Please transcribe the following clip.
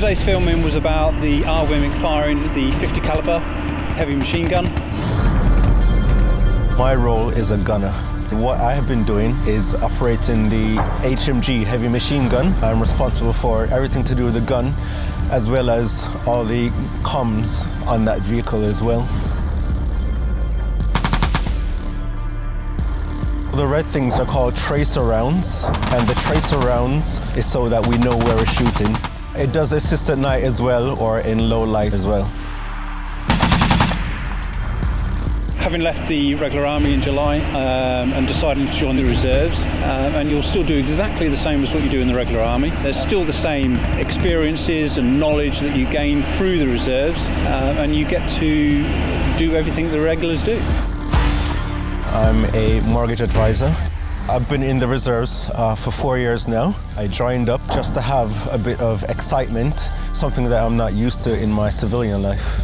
today's filming was about the RWMIK firing the 50 caliber heavy machine gun. My role is a gunner. What I have been doing is operating the HMG heavy machine gun. I'm responsible for everything to do with the gun, as well as all the comms on that vehicle as well. The red things are called tracer rounds, and the tracer rounds is so that we know where we're shooting. It does assist at night as well, or in low light as well. Having left the regular army in July um, and deciding to join the reserves, um, and you'll still do exactly the same as what you do in the regular army. There's still the same experiences and knowledge that you gain through the reserves, uh, and you get to do everything the regulars do. I'm a mortgage advisor. I've been in the reserves uh, for four years now. I joined up just to have a bit of excitement, something that I'm not used to in my civilian life.